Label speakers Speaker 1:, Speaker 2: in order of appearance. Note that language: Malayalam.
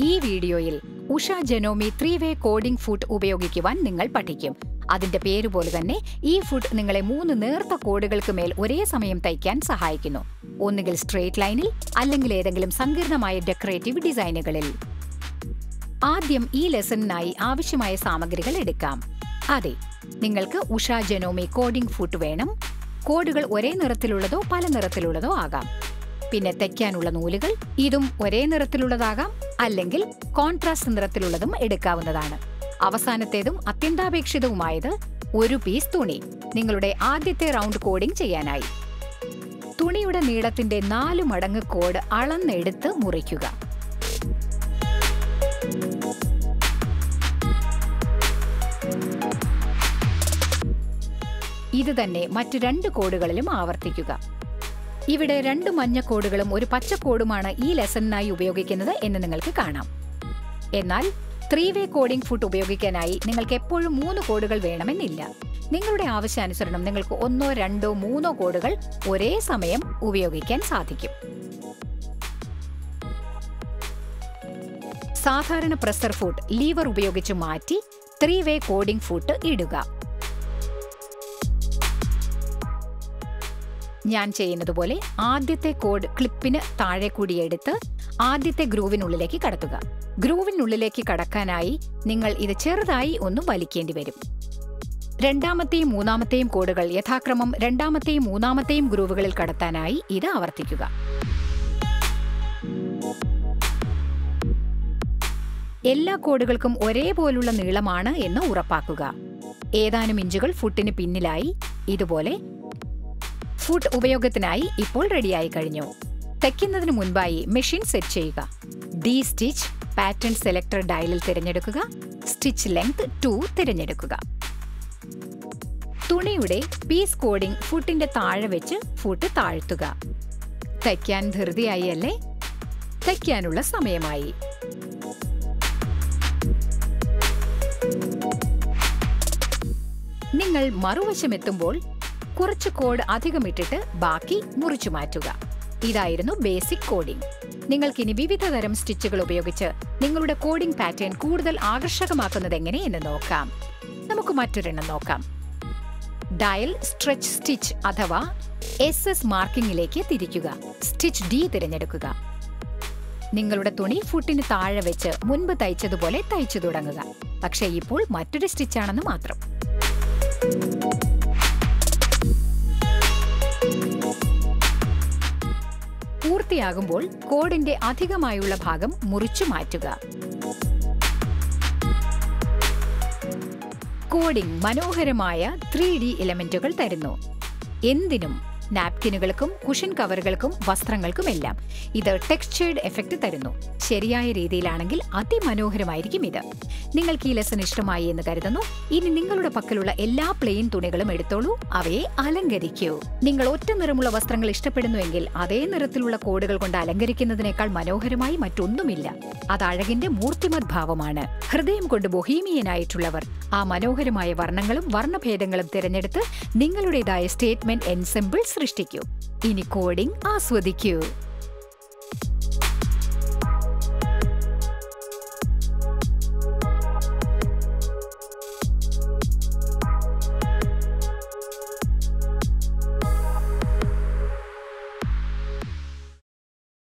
Speaker 1: ഈ വീഡിയോയിൽ Usha Janome three way cording foot ഉപയോഗിക്കുവാൻ നിങ്ങൾ പഠിക്കും. അതിന്റെ പേരുപോലെ തന്നെ ഈ ഫുഡ് നിങ്ങളെ മൂന്ന് നേർത്ത കോഡുകൾക്ക് മേൽ ഒരേ സമയം തയ്ക്കാൻ സഹായിക്കുന്നു. ഒന്നുകിൽ സ്ട്രേറ്റ് ലൈനിൽ അല്ലെങ്കിൽ ഏതെങ്കിലും സങ്കീർണമായ ഡെക്കറേറ്റീവ് ഡിസൈനുകളിൽ ആദ്യം ഈ ലെസണിനായി ആവശ്യമായ സാമഗ്രികൾ എടുക്കാം. അതെ നിങ്ങൾക്ക് ഉഷ ജനോമി കോഡിംഗ് ഫുഡ് വേണം. കോഡുകൾ ഒരേ നിറത്തിലുള്ളതോ പല നിറത്തിലുള്ളതോ ആകാം. പിന്നെ തെക്കാനുള്ള നൂലുകൾ ഇതും ഒരേ നിറത്തിലുള്ളതാകാം അല്ലെങ്കിൽ കോൺട്രാസ്റ്റ് നിറത്തിലുള്ളതും എടുക്കാവുന്നതാണ്. അവസാനത്തേതും അത്യന്താപേക്ഷിതവുമായത് ഒരു പീസ് തുണി നിങ്ങളുടെ ആദ്യത്തെ റൗണ്ട് കോഡിംഗ് ചെയ്യാനായി. തുണിയുടെ നീളത്തിന്റെ നാല് മടങ്ങ് കോഡ് അളന്നെടുത്ത് മുറിക്കുക. ഇത് തന്നെ മറ്റ് രണ്ട് കോഡുകളിലും ആവർത്തിക്കുക. ഇവിടെ രണ്ട് മഞ്ഞക്കോടുകളും ഒരു പച്ചക്കോടുമാണ് ഈ ലെസണിനായി ഉപയോഗിക്കുന്നത് എന്ന് നിങ്ങൾക്ക് കാണാം. എന്നാൽ ത്രീ വേ കോഡിംഗ് ഫുഡ് ഉപയോഗിക്കാനായി നിങ്ങൾക്ക് എപ്പോഴും മൂന്ന് കോഡുകൾ വേണമെന്നില്ല. നിങ്ങളുടെ ആവശ്യാനുസരണം നിങ്ങൾക്ക് ഒന്നോ രണ്ടോ മൂന്നോ കോഡുകൾ ഒരേ സമയം ഉപയോഗിക്കാൻ സാധിക്കും. സാധാരണ പ്രസർ ഫുഡ് ലീവർ ഉപയോഗിച്ച് മാറ്റി ത്രീ വേ കോഡിംഗ് ഫുഡ് ഇടുക. ഞാൻ ചെയ്യുന്നത് പോലെ ആദ്യത്തെ കോഡ് ക്ലിപ്പിന് താഴെ കൂടി എടുത്ത് ആദ്യത്തെ ഗ്രൂവിനുള്ളിലേക്ക് കടത്തുക. ഗ്രൂവിനുള്ളിലേക്ക് കടക്കാനായി നിങ്ങൾ ഇത് ചെറുതായി ഒന്ന് വലിക്കേണ്ടി വരും. രണ്ടാമത്തെയും മൂന്നാമത്തെയും കോഡുകൾ യഥാക്രമം രണ്ടാമത്തെയും മൂന്നാമത്തെയും ഗ്രൂവുകളിൽ കടത്താനായി ഇത് ആവർത്തിക്കുക. എല്ലാ കോഡുകൾക്കും ഒരേപോലുള്ള നീളമാണ് എന്ന് ഉറപ്പാക്കുക. ഏതാനും ഇഞ്ചുകൾ ഫുട്ടിന് പിന്നിലായി ഇതുപോലെ ഫുഡ് ഉപയോഗത്തിനായി ഇപ്പോൾ റെഡിയായി കഴിഞ്ഞു. തയ്ക്കുന്നതിന് മുൻപായി മെഷീൻ സെറ്റ് ചെയ്യുക. ഡി സ്റ്റിച്ച് പാറ്റേൺ സെലക്ടർ ഡയലിൽ തിരഞ്ഞെടുക്കുക. സ്റ്റിച്ച് ലെങ്ത് ടു തിരഞ്ഞെടുക്കുക. തുണിയുടെ പീസ് കോഡിംഗ് ഫുട്ടിന്റെ താഴെ വെച്ച് ഫുട്ട് താഴ്ത്തുക. തയ്ക്കാൻ ധൃതിയായി അല്ലേ? തയ്ക്കാനുള്ള സമയമായി. നിങ്ങൾ മറുവശമെത്തുമ്പോൾ കുറച്ച് കോഡ് അധികം ഇട്ടിട്ട് ബാക്കി മുറിച്ചു മാറ്റുക. ഇതായിരുന്നു ബേസിക് കോഡിംഗ്. നിങ്ങൾക്കിനി വിവിധ തരം സ്റ്റിച്ചുകൾ ഉപയോഗിച്ച് നിങ്ങളുടെ കോഡിംഗ് പാറ്റേൺ കൂടുതൽ ആകർഷകമാക്കുന്നത് എങ്ങനെ എന്ന് നോക്കാം. നമുക്ക് മറ്റൊരെണ്ണം നോക്കാം. ഡയൽ സ്ട്രെച്ച് സ്റ്റിച്ച് അഥവാ എസ് എസ് മാർക്കിംഗിലേക്ക് തിരിക്കുക. സ്റ്റിച്ച് ഡി തിരഞ്ഞെടുക്കുക. നിങ്ങളുടെ തുണി ഫുട്ടിന് താഴെ വെച്ച് മുൻപ് തയ്ച്ചതുപോലെ തയ്ച്ചു തുടങ്ങുക. പക്ഷേ ഇപ്പോൾ മറ്റൊരു സ്റ്റിച്ചാണെന്ന് മാത്രം. പൂർത്തിയാകുമ്പോൾ കോഡിന്റെ അധികമായുള്ള ഭാഗം മുറിച്ചു മാറ്റുക. കോഡിംഗ് മനോഹരമായ ത്രീ ഡി എലമെന്റുകൾ തരുന്നു. എന്തിനും നാപ്കിനുകൾക്കും കുഷൻ കവറുകൾക്കും വസ്ത്രങ്ങൾക്കും എല്ലാം ഇത് ടെക്സ്ചേർഡ് എഫക്റ്റ് തരുന്നു. ശരിയായ രീതിയിലാണെങ്കിൽ അതിമനോഹരമായിരിക്കും ഇത്. നിങ്ങൾക്ക് ഈ ലെസൺ ഇഷ്ടമായി എന്ന് കരുതുന്നു. ഇനി നിങ്ങളുടെ പക്കലുള്ള എല്ലാ പ്ലെയിൻ തുണികളും എടുത്തോളൂ. അവയെ അലങ്കരിക്കൂ. നിങ്ങൾ ഒറ്റ നിറമുള്ള വസ്ത്രങ്ങൾ ഇഷ്ടപ്പെടുന്നുവെങ്കിൽ അതേ നിറത്തിലുള്ള കോഡുകൾ കൊണ്ട് അലങ്കരിക്കുന്നതിനേക്കാൾ മനോഹരമായി മറ്റൊന്നുമില്ല. അത് അഴകിന്റെ മൂർത്തിമത് ഭാവമാണ്. ഹൃദയം കൊണ്ട് ബൊഹീമിയനായിട്ടുള്ളവർ ആ മനോഹരമായ വർണങ്ങളും വർണഭേദങ്ങളും തിരഞ്ഞെടുത്ത് നിങ്ങളുടേതായ സ്റ്റേറ്റ്മെന്റ് എൻസെമ്പിൾ സൃഷ്ടിക്കൂ. ഇനി കോഡിംഗ് ആസ്വദിക്കൂ.